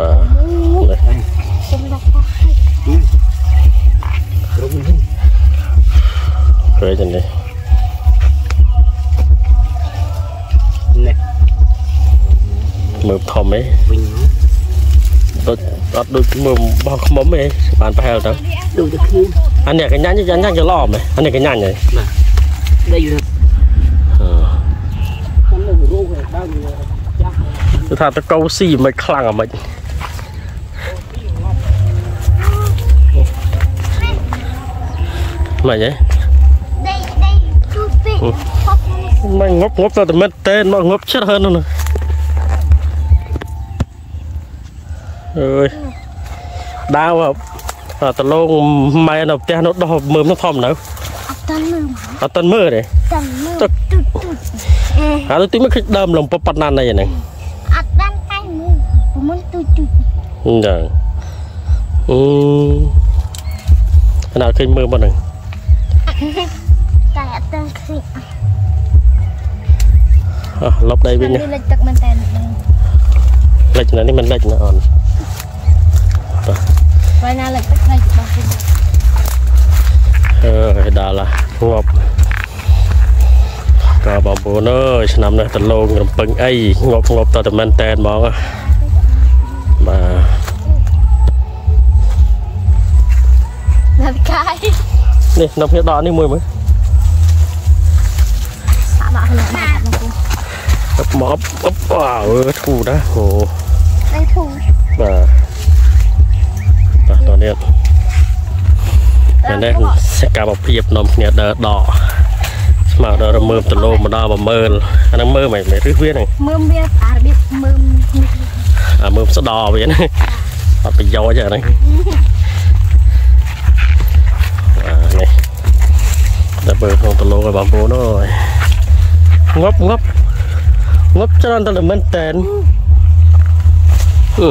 បាទនេះខ្ញុំដល់អស់ហើយក្រុមនេះព្រៃចឹងនេះនេះមើលធំឯងវិញដូចអត់ដូចមើលបោះខ្មុំឯងបានប្រហែលទៅដូចតែគ្នាអានេះកញ្ញាញញញច្រឡំឯងអានេះកញ្ញាញឯង đây là ខ្ញុំនៅរੂហើយដើមចា មិនខ្លាំងអាមិនមិនហ៎ đây đây chú bị khóc មិនងប់ងប់ទៅតែមិនទេមកងប់ចិត្ត hơn នោះអើយដាវអាតឡងម៉ែនៅផ្ទះនោះដោះមើមនោះធំនៅ ở tân mưa អត់ទាន់មើលទេ tân mưa Tức. tụt tụt Ê, ហើយទៅទីមកឃើញដើមលំពប៉ុណ្ណាណៃហ្នឹង ở tân tay mưa của muốn tụt tụt អញ្ចឹងអឺអាណាឃើញមើល មកហ្នឹង tại ở tân khi អស់លប់ដៃវិញ đi lịch tập mình tên លិចណានេះមិនលិចណាអូន vậy nào lịch tập này bằng cái អើយដល់ឡាងាប់ក៏បងប្អូនអើយឆ្នាំនេះតលងរំពឹងអីងាប់ងាប់តតែមែនតែនហ្មងបាទ là cái នេះនៅភៀដកនេះមួយមើល xả bạo hơn là bạo bằng cô មកអប់អប់អើធូរណាអូ đây thu បាទបាទតនេះតែនេះសកម្មភាពនាំគ្នាដើរដកស្មើដល់មើលតលោមកដល់10000អាហ្នឹងមើលមិនមែនឬវាហ្នឹង mơm bia à biết mơm អាមើលស្ដោវាហ្នឹងអត់ប្រយោជន៍ទេអាហ្នឹងអានេះ តែបើក្នុងតលោឲ្យបងប្អូនអើយងាប់ងាប់ងាប់ច្រើនតែមែនតែនអឺ ừ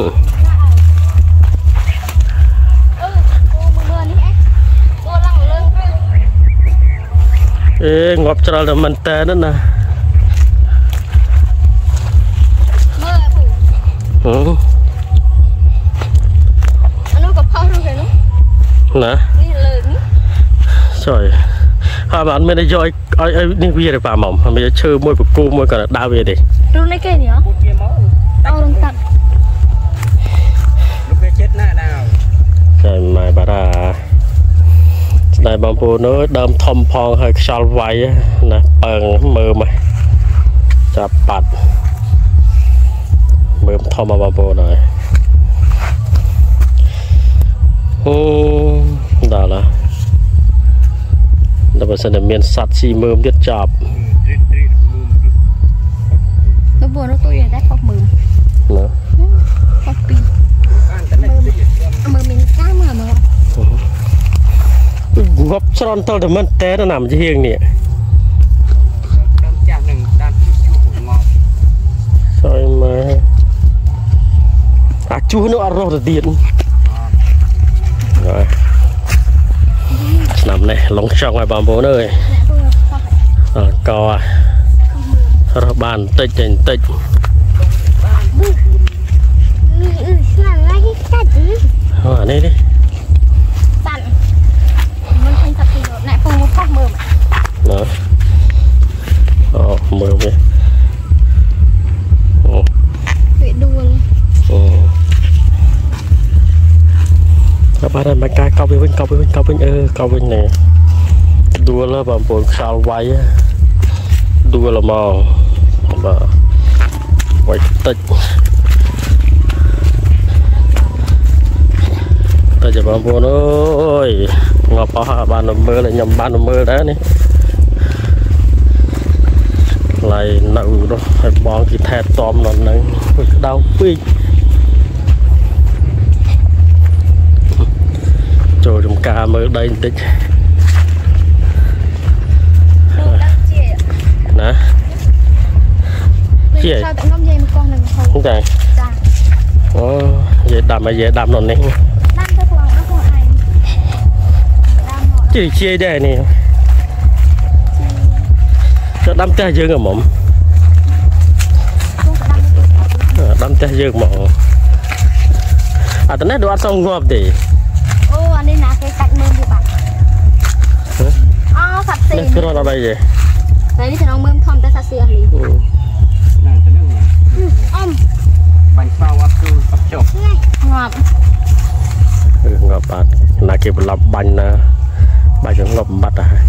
cô mưa mưa đi ấy cô lăng lưng អេងាប់ច្រើនតែមែនតែនណា mưa phủ ហឺ anh nó có phao rồi kìa nó ណា đi lớn ជួយ ហើយបានមានឲ្យយកឲ្យឲ្យនេះវាទេប៉ាម៉មមានឈើមួយបកគូមួយក៏ដើរវាទេ rồi này cái gì hả ពុតវាមក đau lưng tật លោកវាចិត្តណាស់ដាវតែម៉ែបារាស្ដាយបងប្អូនអើយដើមធំផងហើយខ្យល់វាយណាពើងមើលមកចាប់បាត់មើលធំមកបងប្អូនហើយអូដល់ឡាដ ល់បើសិនតែមានសัตว์ស៊ីមើមទៀតចាប់រីករីកមើល nó buồn nó tôi để phọc mồm ណា phọc pì អានតែនេះតិច mờ mình cá mờ mờ ងប់ច្រនតលតែមិនតែណាមជាហៀងនេះដើមចាស់នឹងដើមជួសជួសងប់សយមកអាជួសនោះអត់រស់ទៅទៀតហើយ ឆ្នាំនេះឡងចង់ឲ្យបងប្អូនអើយ mẹ tôi là phọc អត់ករស់បានបន្តិចតែបន្តិច ừ ừ là ngay cái cắt ừ អូអានេះនេះ វាវិញកប់វាវិញកប់វិញអឺកប់វិញណែដួលហើយបងប្អូនខ្យល់វាយហ៎ដួលហ្មងបាទវាយតិចតែចាំបងប្អូនអើយងាប់អស់ហើយបានទៅមើលហើយខ្ញុំបានទៅមើលដែរនេះកន្លែងនៅនោះហើយបងគេថែទាំនៅហ្នឹងវាក្តៅពេក ចូលចំការមើលដីបន្តិច đồ đắt chị ណា Chị ơi. sao tụi nó dây một con này một ហ្នឹងតែចាអូនិយាយដាំហើយនិយាយដាំនៅនេះដាំទៅខ្លួនអត់ខ្លួនឯងដាំមកជិះជាយដែរនេះទៅដាំផ្ទះយើងហ៎ហ្មងខ្លួនក៏ដាំទៅអឺដាំផ្ទះយើងហ្មងអត់តែនេះដូចអត់សមងាប់ទេ អូអានេះណាគេកាច់មើលវាបាត់អូ ស៊ីនេះក្រត់អត់អីទេតែនេះត្រង់មើលធំតែសាស៊ីអស់លីណាទៅនឹងអ៊ំបាញ់សៅអត់គឺអត់ចប់ងាប់ងាប់បាត់ណាគេប្រឡប់បាញ់ណាបាញ់ចង្លប់បាត់ទៅហើយ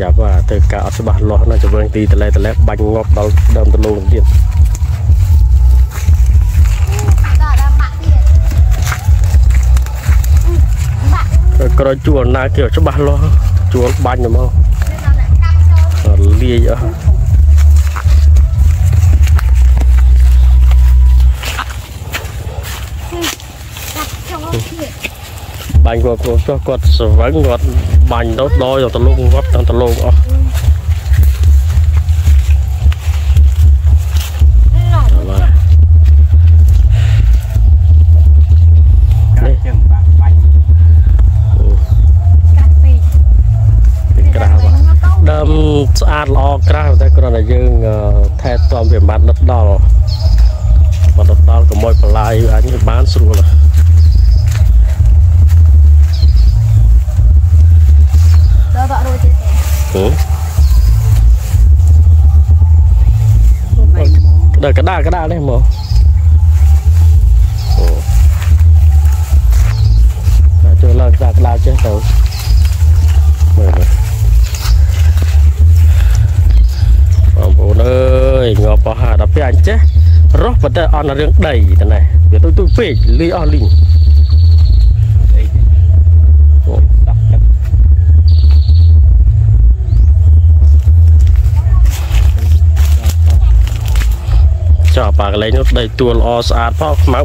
យ៉ាប់ទៅការអត់ច្បាស់លាស់ណាជើងទីតលែតលែបាញ់ងាប់ដល់ដើមទលងទៀត ក់ទៅក្រោយជួលណាគេអត់ច្បាស់លាស់ជួលបាញ់ទៅមកដល់អ្នកកាប់ចូលលាយអស់កាប់ចូលទៀតបាញ់គាត់គាត់ចុះគាត់ស្វឹងគាត់បាញ់ទៅដល់ទៅទលងងាប់ទាំងទលងអស់ អាតល្អក្រាស់តែគ្រាន់តែយើងថែទាំវាមិនបានដិតដល់បាត់ដិតដល់កុំឲ្យបន្លាយអាចបានស្រួលដល់បាក់រួចទេអូដល់កដាកដានេះមកអូចូលឡើងកដាកដាចេះទៅមើលមើល ប្អូនអើយងាប់អស់ហើយដល់ពេលអញ្ចេះរស់ប៉ុន្តែអន់រឿងដីតណេះវាទុយទុយពេកលីអស់លីងចុះប៉ាកន្លែងនោះដីទួលល្អស្អាតផងខ្មៅ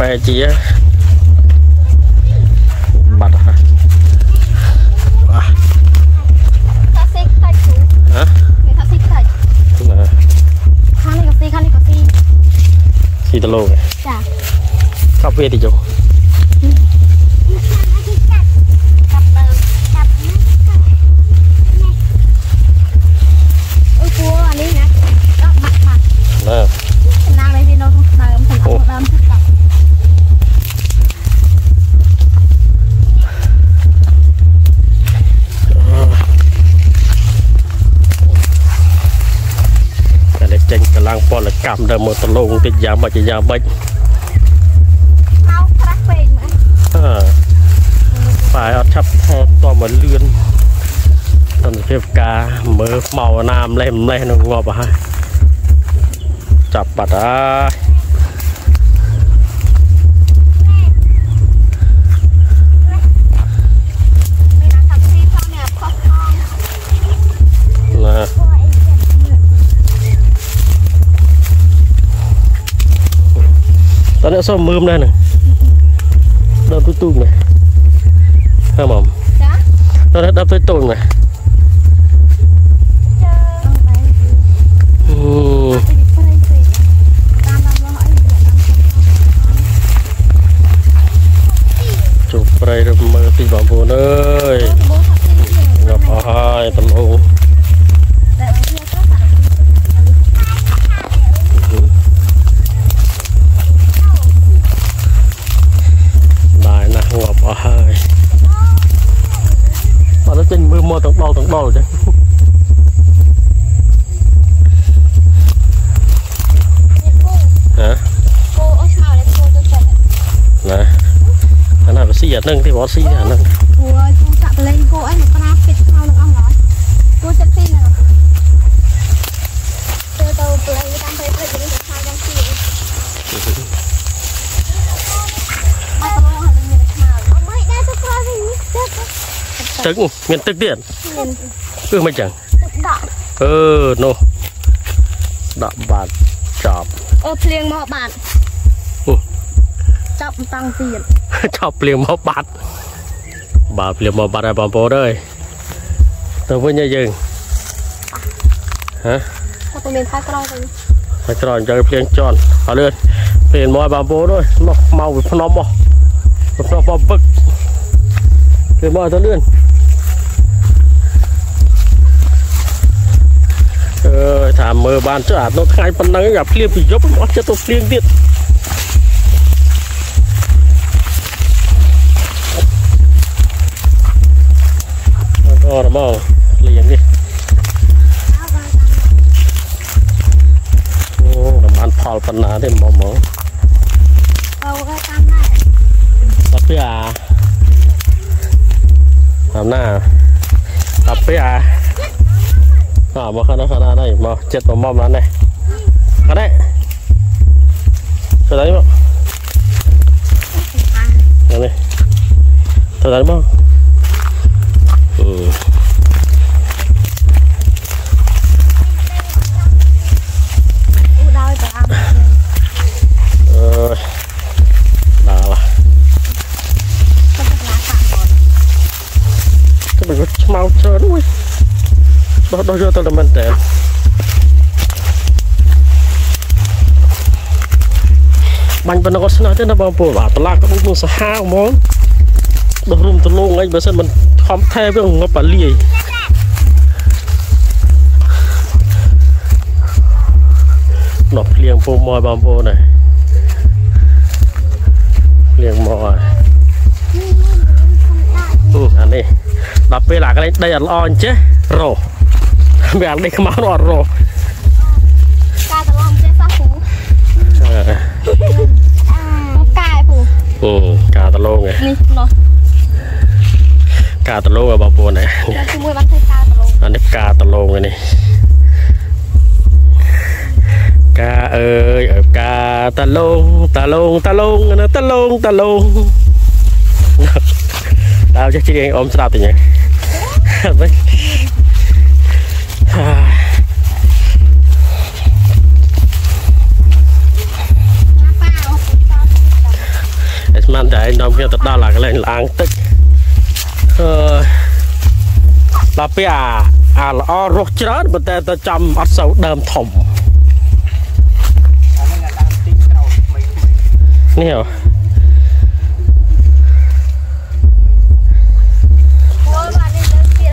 បែជា ស៊ីតលោកចាកប់វាតិច ចចេញកម្លាំងពលកម្មដើមមកតលងតិចយ៉ាងម៉េចយ៉ាងម៉េចមកក្រាស់ពេកមើលអើបាយអត់ឆាប់ថតតមកលឿនតន្តិភាពការមើលខ្មៅណាម្លេះម្លេះនឹងងាប់ហើយចាប់បាត់ហើយ តតើអ្នកសុំមើមដែរហ្នឹងដល់ទូទូនេះហ៎ម៉មចាដល់ដល់ទៅទូនេះជើអងបែបអឺពីព្រៃពេកតាមតាមលោះអីវាតាមជប់ប្រៃរមើលទីបងប្អូនអើយបោថាស៊ីទៀតងាប់អស់ហើយតលង តែវាក៏ថា ដែរណាស់ងាប់អស់ហើយបើទៅចេញមើល មកទាំងដល់ទាំងដល់ចឹងហ៎គោអ ទឹកមានទឹកទៀតមានគឺមិនចឹងទឹកដក់អឺនោះដាក់បាត់ចប់អឺភ្លៀងមកបាត់អូចាប់តាំងទៀតចប់ភ្លៀងមកបាត់បាទភ្លៀងមកបាត់ហើយបងប្អូនអើយទៅវិញហើយយើងហ៎តែមានខែក្រោយវិញហើយក្រោយអញ្ចឹងភ្លៀងជន់អត់លឿនភ្លៀងមកហើយបងប្អូនអើយមកមកវាភ្នំមកវាភ្នំបបឹកភ្លៀងមកទៅលឿន យថាមើលបានចុះអានោះថ្ងៃប៉ុណ្ណឹងអាភ្លៀងពីយប់អត់ចិត្តទៅភ្លៀងទៀតអត់អរមកភ្លៀងនេះអូតំបានផលប៉ុណ្ណាទេមកមកអូក៏តាមដែរអត់ទេអាតាមណាអត់ទេអា កមកណានេះខាងនេះទៅ đấy មកខាងនេះទៅ đấy មកអឺ u đôi phải ăn អើយដល់ឡា không được lá tạm còn ទៅបើឆ្មៅច្រើនមួយ ដោះដោះយកទៅតែមែនតើបាញ់ប៉ុណ្ណឹងអត់ស្នោះទេណាបងប្អូនបាទតឡាក៏ដូចនឹងសាហាវហ្មងដោះរុំទលងអីបើសិនមិនខំថែវាងាប់ប៉ាលាយដោះភ្លៀងពូមកបងប្អូនហើយភ្លៀងមកហើយអឺអានេះដល់ពេលអាកន្លែងដីអត់ល្អអញ្ចេះរោ វាអាដីខ្មៅនោះអត់រោ ca tao lòng chết sao phú អឺ à cài phú អឺការតលងឯង nè nó ការតលងឯងបងប្អូនឯង nó cứ mua bán thay ca tao lòng អានេះការតលងឯនេះការអើយអើយការតលងតលងតលងណាតលងតលងដល់ចេះជិះឯងអមស្ដាប់ទៅញ៉េវិ តែស្មានតែឯងនាំគ្នាទៅដល់អាកន្លែងលាងទឹកអឺដល់ពេលអាអាល្អរស់ច្រើនប៉ុន្តែទៅចំអត់សូវដើមធំអាហ្នឹងអាដើមទីក្រោយថ្មីថ្មីនេះហ៎ Ôi bà đi lên kia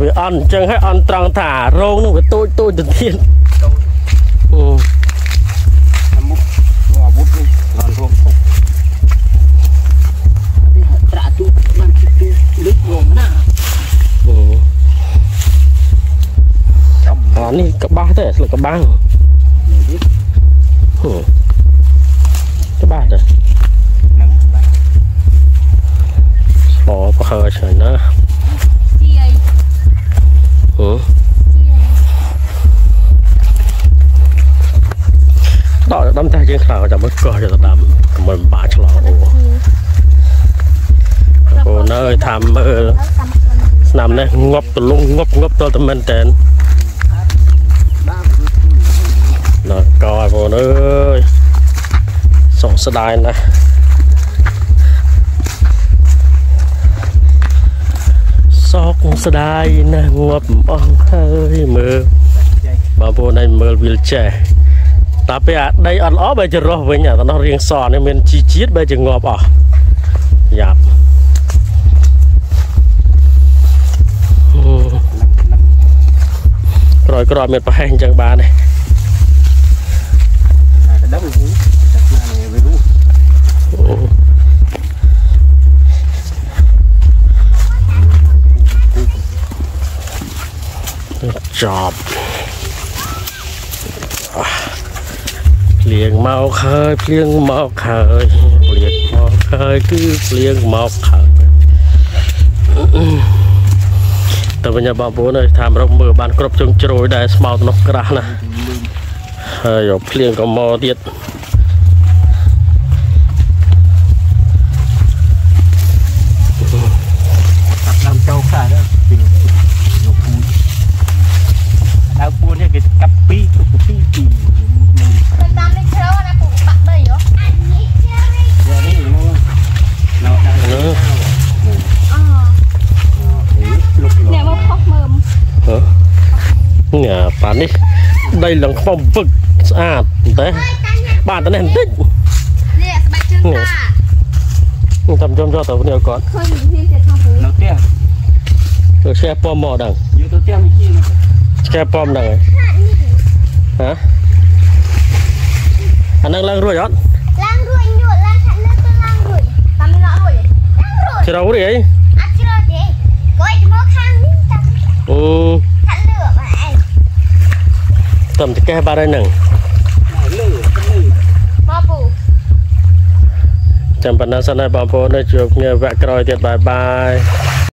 វាអន់អញ្ចឹងហើយអន់ត្រង់ថារោងនឹងវាទូចទូចទៅទៀតតូចអឺអា អានេះក្បាស់ទេស្លឹកក្បាំងនេះហឺក្បាស់ទេហ្នឹងបាទស្បប្រហើឆ្ងាញ់ណា Chi ấy ហឺ Chi ấy ដល់ដំតែយើងខ្លោចាំមើលកោះយកទៅដាំមិនបាក់ឆ្លងអូអូនអើយថាមើល Nó cầm lần ឆ្នាំនេះងាប់ទលងងាប់ងាប់តតែមែនតែន បាទ ដល់កោឲ្យបងអើយសោកស្ដាយណាស់សោកស្ដាយណាស់ងាប់អស់ហើយមើលបងប្អូនឯងមើលវាលចេះតែពេលអាដីអត់ល្អបែរជារស់វិញអាតំណោះរៀងសនេះមានជីជាតិបែរជាងាប់អស់យ៉ាប់ហឺក្រោយក្រោយមានប្រហែសអញ្ចឹងបានទេ ណាក៏ដឹងហូតែស្មានវាรู้ចប់ភ្លៀងមកហើយភ្លៀងមកហើយភ្លៀងមកហើយគឺភ្លៀងមកហើយតើវិញបងប្អូនអើយតាមរកមើលបានគ្រប់ជុំជ្រោយដែរស្មៅទៅនោះក្រាស់ណាស់ ហើយយកភ្លៀងក៏មកទៀតតាប់ដើមចូលខ្លះទៅពីលោកពូដើមពូនេះគេកាប់ពីទុកពីពី Bên tam đi theo nè phụ bạn đây hả? Anh nhỉ chơi đi យកនេះមកណៅដើមអឺ Ờ អឺលុកលុ Nè ក một khóc mờm ញ៉ាប៉ានេះដីឡើងខ្វំវឹក ស្អាតតែបានតែនេះបន្តិច Nè sao bạch chân Nè. ta តាមចំយកទៅនេះគាត់ Khơi mình thiên thiệt không phú នៅផ្ទះទៅឈ្មោះពំមកដឹងយកទៅផ្ទះមួយជីនេះឈ្មោះពំដឹងហើយហ៎អានឹងឡើងរួចអត់ Lang ruồi nhụt lang khát nước tôi lang ruồi Tắm nó ruồi Lang ruồi ច្រៅនេះអីអត់ជ្រើទេក៏ឲ្យមកខាងនេះចាំអឺខាត់លឿបងឯងតំតកេះបាត់ហើយហ្នឹង លឺលឺ បប៊ូ ចាំប៉ុណ្ណឹងសិនហើយបងប្អូនជួបគ្នាវគ្គក្រោយទៀតបាយបាយ